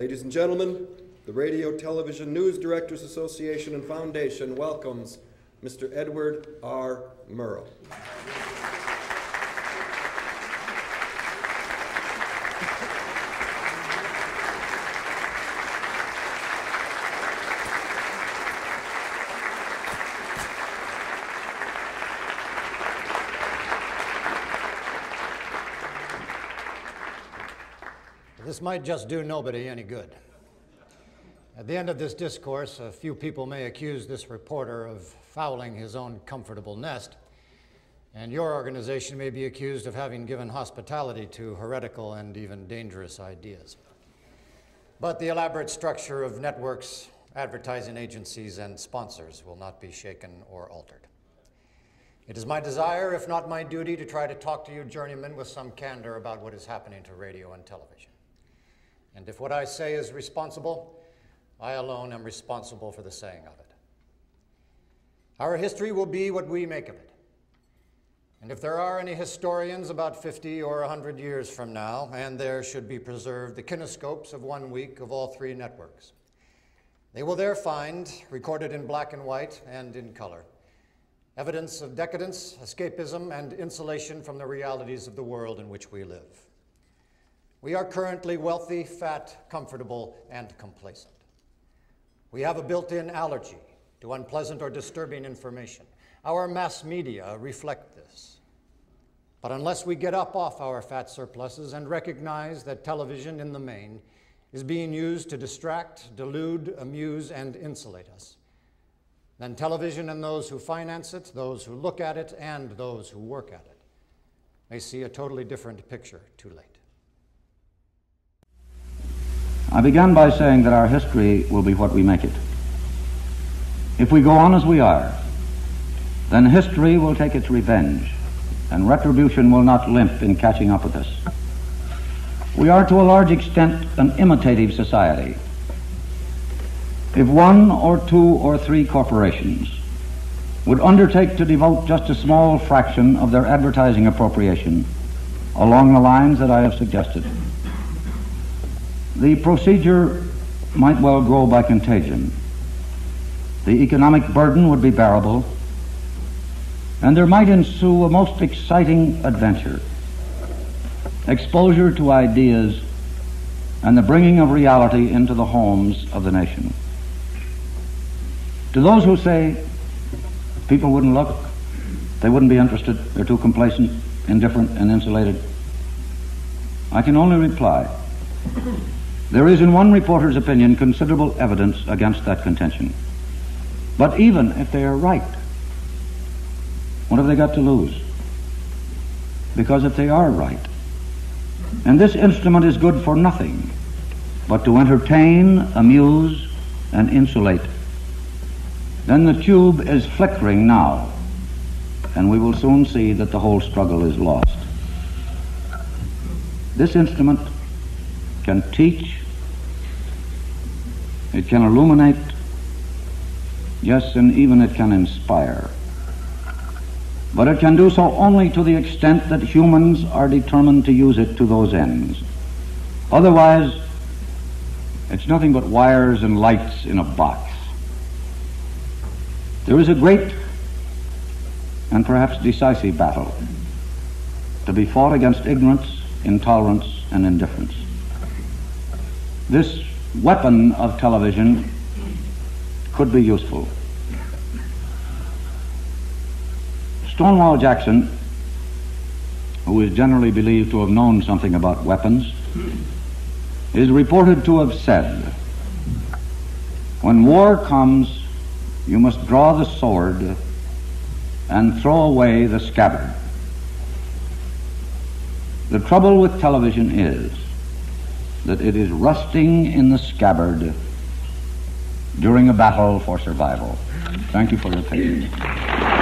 Ladies and gentlemen, the Radio Television News Directors Association and Foundation welcomes Mr. Edward R. Murrow. This might just do nobody any good. At the end of this discourse, a few people may accuse this reporter of fouling his own comfortable nest, and your organization may be accused of having given hospitality to heretical and even dangerous ideas. But the elaborate structure of networks, advertising agencies, and sponsors will not be shaken or altered. It is my desire, if not my duty, to try to talk to you journeymen with some candor about what is happening to radio and television. And if what I say is responsible, I alone am responsible for the saying of it. Our history will be what we make of it. And if there are any historians about 50 or 100 years from now, and there should be preserved the kinescopes of one week of all three networks, they will there find, recorded in black and white and in color, evidence of decadence, escapism, and insulation from the realities of the world in which we live. We are currently wealthy, fat, comfortable, and complacent. We have a built in allergy to unpleasant or disturbing information. Our mass media reflect this. But unless we get up off our fat surpluses and recognize that television, in the main, is being used to distract, delude, amuse, and insulate us, then television and those who finance it, those who look at it, and those who work at it may see a totally different picture too late. I began by saying that our history will be what we make it. If we go on as we are, then history will take its revenge, and retribution will not limp in catching up with us. We are to a large extent an imitative society. If one or two or three corporations would undertake to devote just a small fraction of their advertising appropriation along the lines that I have suggested, the procedure might well grow by contagion. The economic burden would be bearable, and there might ensue a most exciting adventure exposure to ideas and the bringing of reality into the homes of the nation. To those who say people wouldn't look, they wouldn't be interested, they're too complacent, indifferent, and insulated, I can only reply there is, in one reporter's opinion, considerable evidence against that contention. But even if they are right, what have they got to lose? Because if they are right, and this instrument is good for nothing but to entertain, amuse, and insulate, then the tube is flickering now, and we will soon see that the whole struggle is lost. This instrument can teach, it can illuminate, yes, and even it can inspire. But it can do so only to the extent that humans are determined to use it to those ends. Otherwise, it's nothing but wires and lights in a box. There is a great and perhaps decisive battle to be fought against ignorance, intolerance, and indifference. This weapon of television could be useful. Stonewall Jackson, who is generally believed to have known something about weapons, is reported to have said, When war comes, you must draw the sword and throw away the scabbard. The trouble with television is that it is rusting in the scabbard during a battle for survival. Thank you for your patience.